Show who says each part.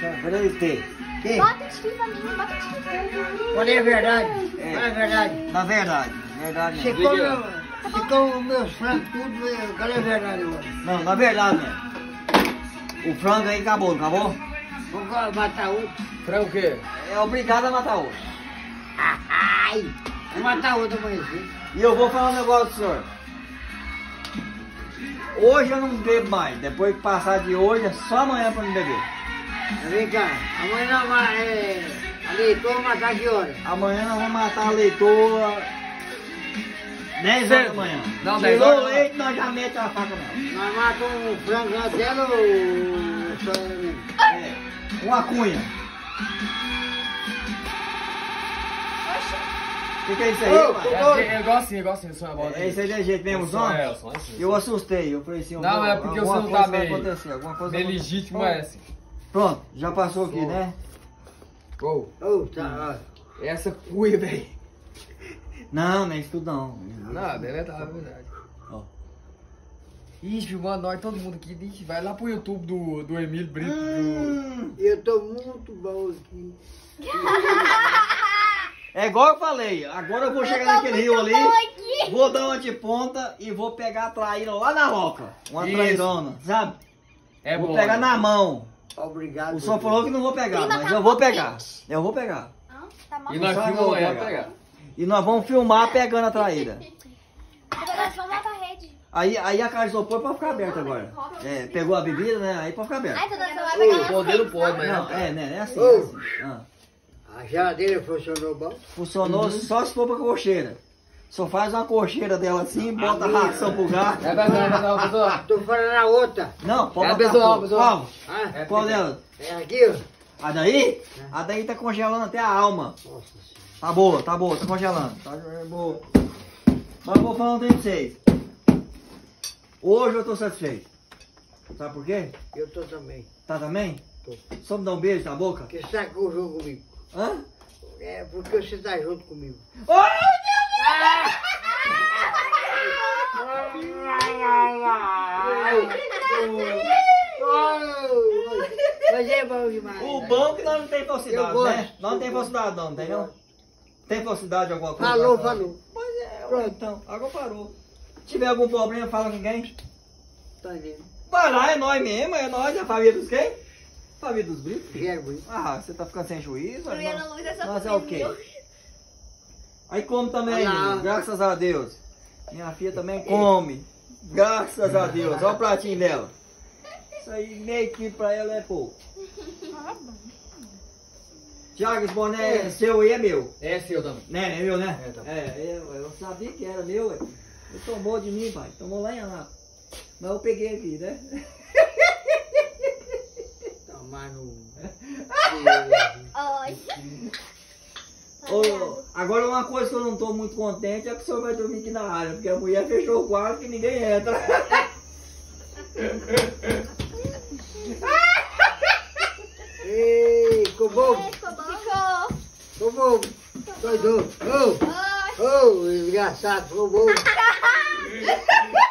Speaker 1: Peraí, T. Que?
Speaker 2: Bota o tio pra mim, bota o tio pra mim.
Speaker 3: Qual é a verdade?
Speaker 1: É.
Speaker 3: Qual é a verdade?
Speaker 1: Na verdade, verdade
Speaker 3: Você
Speaker 1: mesmo.
Speaker 3: come, você come meus frangos tudo, eh, qual é a verdade agora?
Speaker 1: Não, na verdade mesmo. O frango aí acabou, não acabou?
Speaker 3: Vamos matar outro.
Speaker 4: Frango o quê?
Speaker 1: É obrigado a matar outro.
Speaker 3: Ai! Vou matar outro amanhã.
Speaker 1: E eu vou falar um negócio pro senhor. Hoje eu não bebo mais. Depois que passar de hoje, é só amanhã pra me beber.
Speaker 3: Vem cá, amanhã vai. É, a matar que hora?
Speaker 1: Amanhã nós vamos matar a leitoa 10 horas da manhã.
Speaker 4: Não, 10
Speaker 1: Tirou
Speaker 4: horas
Speaker 1: o
Speaker 4: não.
Speaker 1: leite, nós já metemos a faca.
Speaker 3: Nós matamos um frango antes dela ou?
Speaker 1: É, uma cunha. O que, que é isso aí,
Speaker 3: Ô,
Speaker 1: pai?
Speaker 3: ô,
Speaker 4: É, é igual assim, é igual assim, o som é.
Speaker 1: É isso aí de jeito mesmo,
Speaker 4: O
Speaker 1: som?
Speaker 4: É, o som é assim.
Speaker 1: Eu assustei, eu falei assim,
Speaker 4: Não, é porque não
Speaker 1: coisa
Speaker 4: tá
Speaker 1: vai
Speaker 4: meio-
Speaker 1: acontecer, alguma coisa
Speaker 4: Meio legítimo é assim.
Speaker 1: Pronto, já passou aqui, né?
Speaker 4: Ô,
Speaker 3: Ô, tá,
Speaker 4: essa cuia, velho.
Speaker 1: Não, não é isso tudo não.
Speaker 4: Não, é verdade, é verdade.
Speaker 1: Ó.
Speaker 4: Ixi, filmando nós, todo mundo aqui. Ixi, vai lá pro YouTube do, do Emílio Brito. do-
Speaker 3: ó. Eu tô muito bom aqui.
Speaker 1: É igual eu falei, agora eu vou chegar naquele rio ali, vou dar uma de ponta e vou pegar a traíra lá na roca. Uma
Speaker 4: Isso.
Speaker 1: trairona, sabe?
Speaker 4: É
Speaker 1: vou
Speaker 4: bom.
Speaker 1: pegar
Speaker 4: né?
Speaker 1: na mão.
Speaker 3: Obrigado.
Speaker 1: O senhor falou que não vou pegar,
Speaker 2: Prima,
Speaker 1: mas
Speaker 2: tá
Speaker 1: eu vou pegar. Eu vou pegar.
Speaker 2: Ah, tá.
Speaker 4: E nós filmamos
Speaker 1: eu vou
Speaker 4: amanhã
Speaker 1: pegar. E nós vamos filmar pegando a traíra. Aí, aí a caixa de isopor pode ficar aberta agora. É, pegou a bebida, né? Aí pode ficar aberta.
Speaker 2: Na
Speaker 4: Poder pode, mas
Speaker 1: Não,
Speaker 4: não.
Speaker 1: é, né? É assim. É assim. Ah.
Speaker 3: A geladeira funcionou bom?
Speaker 1: Funcionou só se for pra cocheira. Só faz uma cocheira dela assim, bota a ração pro gato.
Speaker 4: É verdade, é pessoal.
Speaker 3: Tô falando a outra.
Speaker 1: Não, pode
Speaker 4: É a
Speaker 1: botar
Speaker 4: pessoal, pessoal.
Speaker 1: Qual?
Speaker 3: Ah,
Speaker 4: É
Speaker 1: Qual dela?
Speaker 3: é aqui, ó.
Speaker 1: A daí? A daí tá congelando até a alma. Tá boa, tá boa, tá congelando. Tá é boa. Mas eu vou falar um trem pra vocês. Hoje eu tô satisfeito. Sabe por quê?
Speaker 3: Eu tô também.
Speaker 1: Tá também?
Speaker 3: Tô.
Speaker 1: Só me dá um beijo na boca?
Speaker 3: Porque você tá com o jogo comigo.
Speaker 1: Hã?
Speaker 3: É porque você tá junto comigo.
Speaker 1: Ai,
Speaker 3: Mas é bom demais.
Speaker 1: O bom é que nós não tem falsidade, né? Nós não tem falsidade não, não tem não? Tem falsidade de alguma coisa?
Speaker 3: Falou, falou.
Speaker 1: Pois é, ué, então, agora parou. Se tiver algum problema, fala com quem?
Speaker 3: Tá vendo?
Speaker 1: Vai lá, é nós mesmo, é nós, é a família dos quem? Família dos Britos.
Speaker 3: Gerbo.
Speaker 1: Ah, você tá ficando sem juízo?
Speaker 2: Luz é só
Speaker 1: Nós é o quê? Aí come também, graças a Deus. Minha filha também come. Graças a Deus. Olha o pratinho dela. Isso aí, meio que pra ela é pouco. Tiago, esse boné seu aí é meu.
Speaker 4: É seu também.
Speaker 1: Né, é meu, né?
Speaker 4: É, tá.
Speaker 1: É, eu, eu sabia que era meu. Ele tomou de mim, pai. Tomou lá em Anápolis. Mas eu peguei aqui, né? agora uma coisa que eu não tô muito contente é que o senhor vai dormir aqui na área, porque a mulher fechou o quarto e ninguém entra.
Speaker 3: Ei, ficou bom?
Speaker 2: Ficou bom? Ficou.
Speaker 3: Ficou bom? Doidou. Ô,
Speaker 2: Oi.
Speaker 3: ô, engraçado, ficou bom.